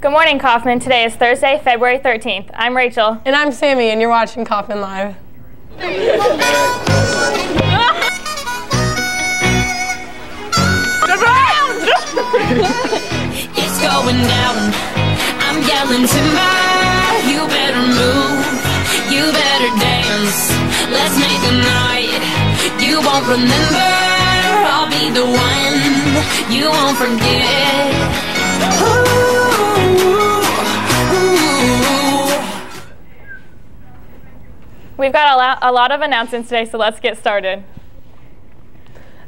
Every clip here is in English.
Good morning, Coffman. Today is Thursday, February 13th. I'm Rachel. And I'm Sammy, and you're watching Coffman Live. it's going down. I'm yelling timber. You better move. You better dance. Let's make a night. You won't remember. I'll be the one. You won't forget. We've got a lot, of announcements today, so let's get started.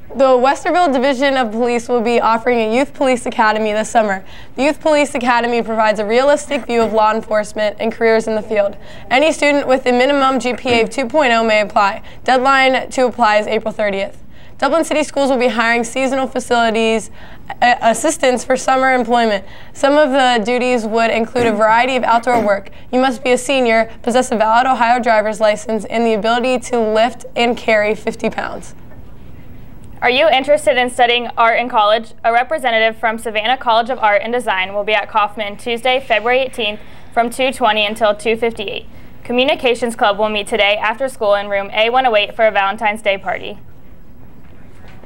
The Westerville Division of Police will be offering a Youth Police Academy this summer. The Youth Police Academy provides a realistic view of law enforcement and careers in the field. Any student with a minimum GPA of 2.0 may apply. Deadline to apply is April 30th. Dublin City Schools will be hiring seasonal facilities assistants for summer employment. Some of the duties would include a variety of outdoor work. You must be a senior, possess a valid Ohio driver's license, and the ability to lift and carry 50 pounds. Are you interested in studying art in college? A representative from Savannah College of Art and Design will be at Coffman Tuesday, February 18th from 2:20 until 2:58. Communications Club will meet today after school in room A108 for a Valentine's Day party.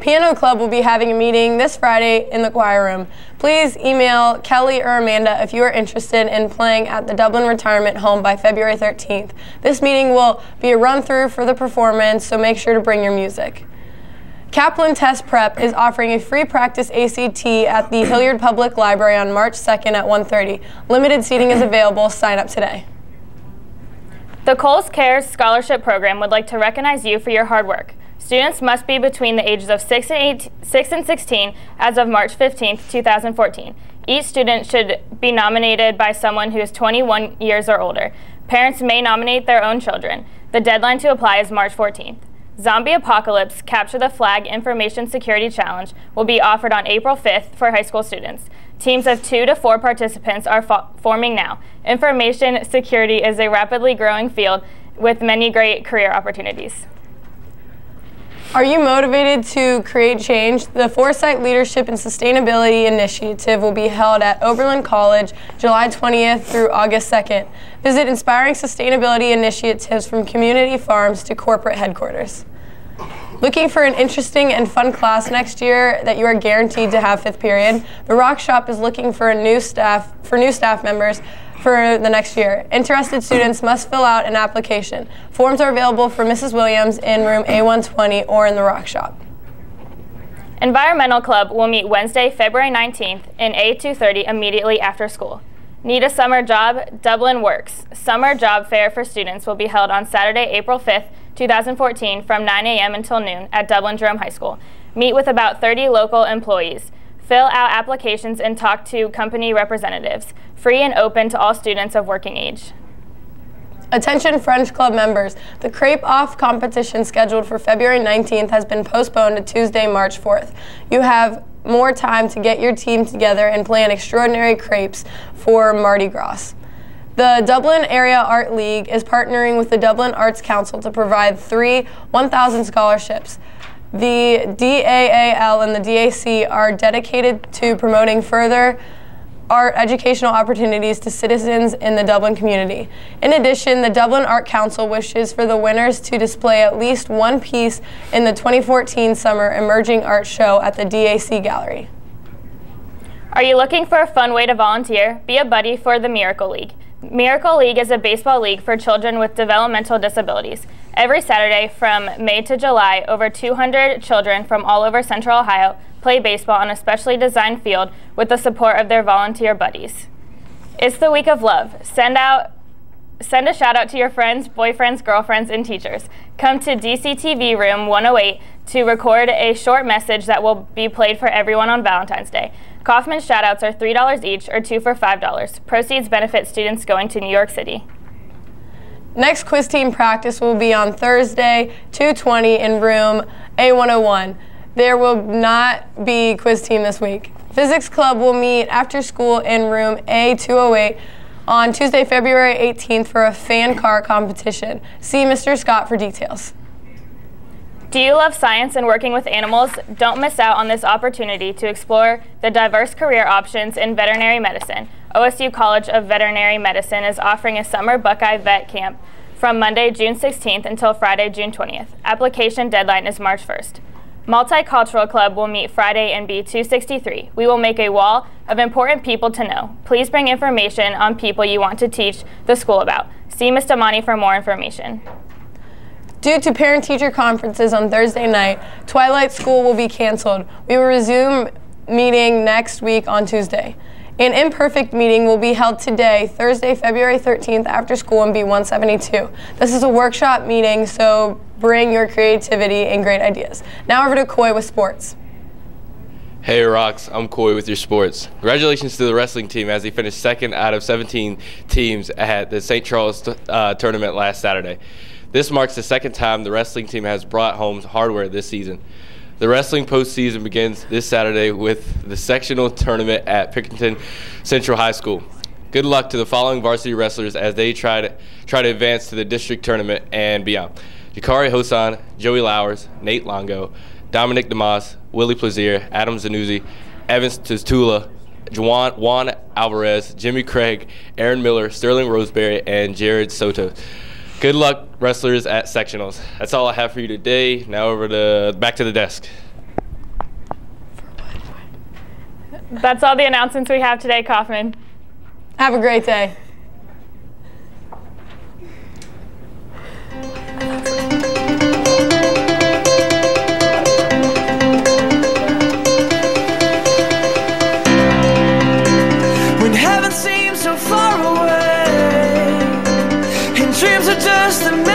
Piano Club will be having a meeting this Friday in the choir room. Please email Kelly or Amanda if you are interested in playing at the Dublin Retirement Home by February 13th. This meeting will be a run through for the performance, so make sure to bring your music. Kaplan Test Prep is offering a free practice ACT at the Hilliard Public Library on March 2nd at 1.30. Limited seating is available. Sign up today. The Kohl's Cares Scholarship Program would like to recognize you for your hard work. Students must be between the ages of 6 and, 8, 6 and 16 as of March 15, 2014. Each student should be nominated by someone who is 21 years or older. Parents may nominate their own children. The deadline to apply is March 14th. Zombie Apocalypse Capture the Flag Information Security Challenge will be offered on April 5th for high school students. Teams of two to four participants are fo forming now. Information security is a rapidly growing field with many great career opportunities. Are you motivated to create change? The Foresight Leadership and Sustainability Initiative will be held at Oberlin College July 20th through August 2nd. Visit inspiring sustainability initiatives from community farms to corporate headquarters. Looking for an interesting and fun class next year that you are guaranteed to have fifth period? The Rock Shop is looking for a new staff for new staff members for the next year. Interested students must fill out an application. Forms are available for Mrs. Williams in room A120 or in the Rock Shop. Environmental Club will meet Wednesday, February 19th in A230 immediately after school. Need a summer job? Dublin Works. Summer job fair for students will be held on Saturday, April 5th, 2014 from 9 a.m. until noon at Dublin Jerome High School. Meet with about 30 local employees. Fill out applications and talk to company representatives. Free and open to all students of working age. Attention French Club members, the Crepe Off competition scheduled for February 19th has been postponed to Tuesday, March 4th. You have more time to get your team together and plan extraordinary crepes for Mardi Gras. The Dublin Area Art League is partnering with the Dublin Arts Council to provide three 1,000 scholarships. The DAAL and the DAC are dedicated to promoting further art educational opportunities to citizens in the Dublin community. In addition, the Dublin Art Council wishes for the winners to display at least one piece in the 2014 Summer Emerging Art Show at the DAC Gallery. Are you looking for a fun way to volunteer? Be a buddy for the Miracle League. Miracle League is a baseball league for children with developmental disabilities. Every Saturday from May to July, over 200 children from all over Central Ohio play baseball on a specially designed field with the support of their volunteer buddies. It's the week of love. Send out Send a shout out to your friends, boyfriends, girlfriends, and teachers. Come to DCTV room 108 to record a short message that will be played for everyone on Valentine's Day. Coffman shoutouts are $3 each or two for $5. Proceeds benefit students going to New York City. Next quiz team practice will be on Thursday, 2:20 in room A101. There will not be quiz team this week. Physics club will meet after school in room A208 on Tuesday, February 18th for a fan car competition. See Mr. Scott for details. Do you love science and working with animals? Don't miss out on this opportunity to explore the diverse career options in veterinary medicine. OSU College of Veterinary Medicine is offering a summer Buckeye Vet Camp from Monday, June 16th until Friday, June 20th. Application deadline is March 1st. Multicultural Club will meet Friday in B263. We will make a wall of important people to know. Please bring information on people you want to teach the school about. See Ms. Damani for more information. Due to parent-teacher conferences on Thursday night, Twilight School will be canceled. We will resume meeting next week on Tuesday. An imperfect meeting will be held today, Thursday, February 13th, after school in B172. This is a workshop meeting, so bring your creativity and great ideas. Now over to Coy with sports. Hey Rocks, I'm Coy with your sports. Congratulations to the wrestling team as they finished second out of 17 teams at the St. Charles uh, tournament last Saturday. This marks the second time the wrestling team has brought home hardware this season. The wrestling postseason begins this Saturday with the sectional tournament at Pickerington Central High School. Good luck to the following varsity wrestlers as they try to try to advance to the district tournament and beyond. Jakari Hosan, Joey Lowers, Nate Longo, Dominic DeMoss, Willie Plaisir, Adam Zanuzzi, Evans Tuztula, Juan, Juan Alvarez, Jimmy Craig, Aaron Miller, Sterling Roseberry, and Jared Soto. Good luck, wrestlers at sectionals. That's all I have for you today. Now over to back to the desk. That's all the announcements we have today, Coffman. Have a great day. Just a